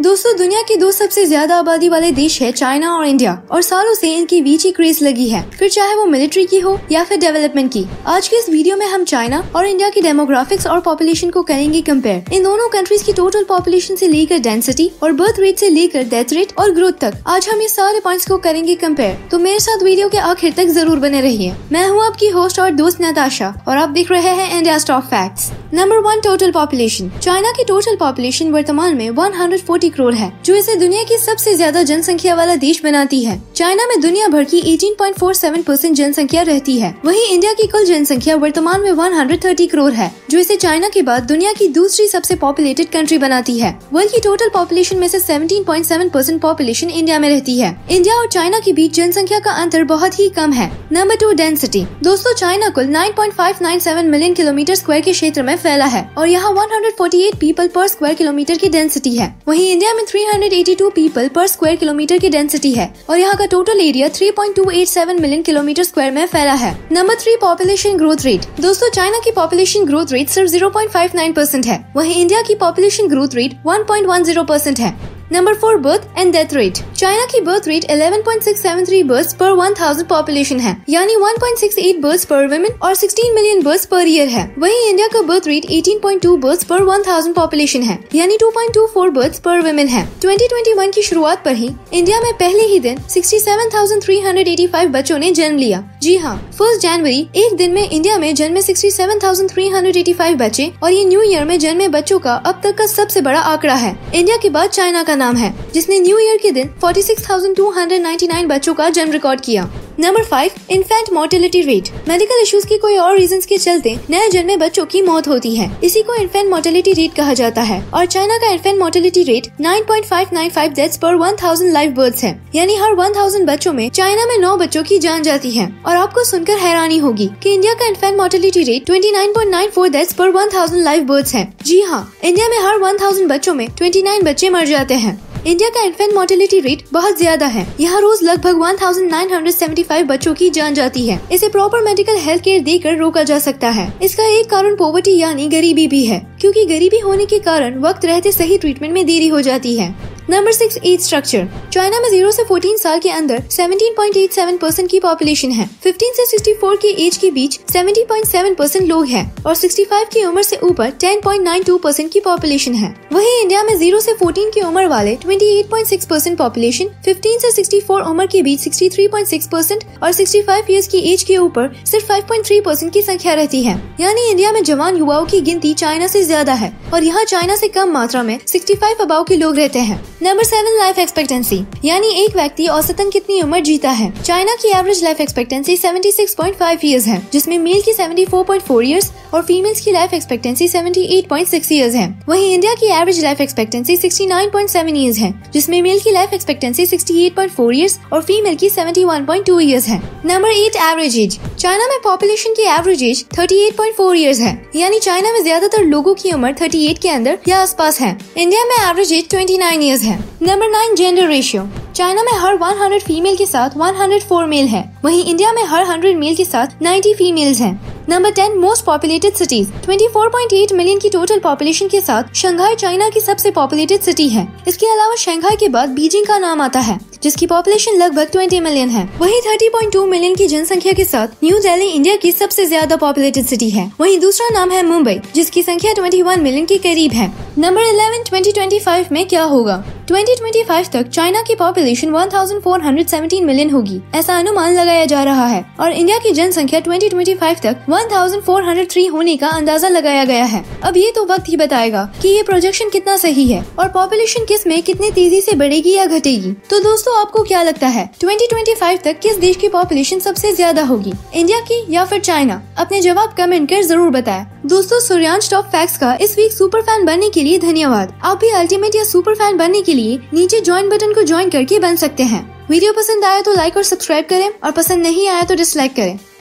दोस्तों दुनिया के दो सबसे ज़्यादा आबादी वाले देश है चाइना और इंडिया, और सालों से इनकी बीच ही क्रेज लगी है। फिर चाहे वो मिलिट्री की हो या फिर डेवलपमेंट की, आज के इस वीडियो में हम चाइना और इंडिया की डेमोग्राफिक्स और पॉपुलेशन को करेंगे कंपेयर इन दोनों कंट्रीज़ की टोटल पॉपुलेशन से लेकर डेंसिटी और बर्थ रेट से लेकर डेथ रेट और ग्रोथ तक, आज हम ये सारे पॉइंट्स को करेंगे कंपेयर तो मेरे साथ वीडियो के आखिर तक ज़रूर बने रहिए। मैं हूँ आपकी होस्ट और दोस्त नताशा, और आप देख रहे हैं India top facts number one total population China की टोटल पॉपुलेशन वर्तमान में 140 करोड़ है, जो इसे दुनिया की सबसे ज़्यादा जनसंख्या वाला देश बनाती है। चाइना में दुनिया भर की 18.47 परसेंट जनसंख्या रहती है। वहीं इंडिया की कुल जनसंख्या वर्तमान में 130 करोड़ है, जो इसे चाइना के बाद दुनिया की दूसरी सबसे पॉपुलेटेड कंट्री बनाती है। वर्ल्ड की टोटल पॉपुलेशन में से 17.7 परसेंट पॉपुलेशन इंडिया में रहती है। इंडिया और चाइना के बीच जनसंख्या का अंतर बहुत ही कम है। नंबर टू डेंसिटी दोस्तों, चाइना कुल 9.597 मिलियन किलोमीटर स्क्वायर के क्षेत्र में फैला है और यहाँ 148 पीपल पर स्क्वायर किलोमीटर की डेंसिटी है। वहीं इंडिया में 382 पीपल पर स्क्वायर किलोमीटर की डेंसिटी है और यहाँ का total area 3.287 million kilometre square में फैला है। Number three population growth rate दोस्तों चाइना की पॉपुलेशन ग्रोथ रेट सिर्फ़ 0.59 परसेंट है। वहीं इंडिया की पॉपुलेशन ग्रोथ रेट 1.10 परसेंट है। Number four birth and death rate China की बर्थ रेट 11.673 बर्थ पर 1000 पॉपुलेशन है यानी 1.68 बर्थ पर वुमेन और 16 मिलियन बर्थ पर ईयर है। वहीं इंडिया का बर्थ रेट 18.2 बर्थ पर 1000 पॉपुलेशन है यानी 2.24 बर्थ पर वुमेन है। 2021 की शुरुआत पर ही इंडिया में पहले ही दिन 67,385 बच्चों ने जन्म लिया। जी हाँ फ़र्स्ट जनवरी एक दिन में इंडिया में जन्मे 67,385 बच्चे और ये न्यू ईयर में जन्मे बच्चों का अब तक का सबसे बड़ा आंकड़ा है। इंडिया के बाद चाइना का नाम है जिसने न्यू ईयर के दिन 46,299 बच्चों का जन्म रिकॉर्ड किया। Number five infant mortality rate medical issues के कोई और रीजन के चलते नए जन्मे बच्चों की मौत होती है। इसी को इन्फेंट मोर्टेलिटी रेट कहा जाता है। और चाइना का इन्फेंट मोर्टेलिटी रेट 9.595 डेथ्स पर 1000 लाइव बर्थ्स है। यानी हर 1000 बच्चों में चाइना में नौ बच्चों की जान जाती है। और आपको सुनकर हैरानी होगी कि इंडिया का इन्फेंट मोर्टेलिटी रेट 29.94 डेथ्स पर 1000 लाइव बर्थ्स है। जी हाँ इंडिया में हर 1000 बच्चों में 29 बच्चे मर जाते हैं। इंडिया का इन्फेंट मोर्टेलिटी रेट बहुत ज़्यादा है। यहाँ रोज लगभग 1975 बच्चों की जान जाती है। इसे प्रॉपर मेडिकल हेल्थ केयर देकर रोका जा सकता है। इसका एक कारण पॉवर्टी यानी गरीबी भी है। क्योंकि गरीबी होने के कारण वक्त रहते सही ट्रीटमेंट में देरी हो जाती है। Number six age structure China में ज़ीरो से 14 साल के अंदर 17.87 परसेंट की पॉपुलेशन है। 15 से 64 के एज के बीच 70.7 परसेंट लोग हैं और 65 की उम्र से ऊपर 10.92 परसेंट की पॉपुलेशन है। वहीं इंडिया में ज़ीरो से 14 की उम्र वाले 28.6 परसेंट पॉपुलेशन 15 से 64 उम्र के बीच 63.6 परसेंट और 65 ईयर्स की एज के ऊपर सिर्फ़ 5.3 परसेंट की संख्या रहती है। यानी इंडिया में जवान युवाओं की गिनती चाइना से ज़्यादा है और यहाँ चाइना से कम मात्रा में 65 अबाव के लोग रहते हैं। नंबर सेवन लाइफ एक्सपेक्टेंसी यानी एक व्यक्ति औसतन कितनी उम्र जीता है? चाइना की एवरेज लाइफ एक्सपेक्टेंसी 76.5 इयर्स है, जिसमें मेल की 74.4 इयर्स और फीमेल्स की लाइफ एक्सपेक्टेंसी 78.6 इयर्स है. वहीं इंडिया की एवरेज लाइफ एक्सपेक्टेंसी 69.7 इयर्स है, जिसमें मेल की लाइफ एक्सपेक्टेंसी 68.4 इयर्स और फीमेल की 71.2 इयर्स है. Number eight average age China में पॉपुलेशन की एवरेज एज 38.4 इयर्स है. यानी चाइना में ज़्यादातर लोगों की उम्र 38 के अंदर या आसपास है. इंडिया में एवरेज एज 29 इयर्स है. Number nine gender ratio China में हर 100 फीमेल के साथ 104 मेल है. वहीं इंडिया में हर 100 मेल के साथ 90 फीमेल्स हैं। Number ten most populated cities 24.8 million की टोटल पॉपुलेशन के साथ शंघाई चाइना की सबसे पॉपुलेटेड सिटी है। इसके अलावा शंघाई के बाद बीजिंग का नाम आता है। जिसकी पॉपुलेशन लगभग 20 मिलियन है। वहीं 30.2 मिलियन की जनसंख्या के साथ न्यू दिल्ली इंडिया की सबसे ज़्यादा पॉपुलेटेड सिटी है। वहीं दूसरा नाम है मुंबई जिसकी संख्या 21 मिलियन के करीब है। नंबर 11 2025 में क्या होगा? 2025 तक चाइना की पॉपुलेशन 1417 मिलियन होगी। ऐसा अनुमान लगाया जा रहा है। और इंडिया की जनसंख्या 2025 तक 1403 होने का अंदाज़ा लगाया गया है। अब ये तो वक्त ही बताएगा कि ये प्रोजेक्शन कितना सही है और पॉपुलेशन किसमें कितनी तेज़ी से बढ़ेगी या घटेगी। तो दोस्तों आपको क्या लगता है? 2025 तक किस देश की पॉपुलेशन सबसे ज़्यादा होगी? इंडिया की या फिर चाइना अपने जवाब कमेंट कर ज़रूर बताएँ। दोस्तों, सूर्यांश टॉप फैक्ट्स का इस वीक सुपर फ़ैन बनने के लिए धन्यवाद। आप भी अल्टीमेट या सुपर फ़ैन बनने के लिए नीचे ज्वाइन बटन को ज्वाइन करके बन सकते हैं। वीडियो पसंद आया तो लाइक और सब्सक्राइब करें और पसंद नहीं आया तो डिसलाइक करें।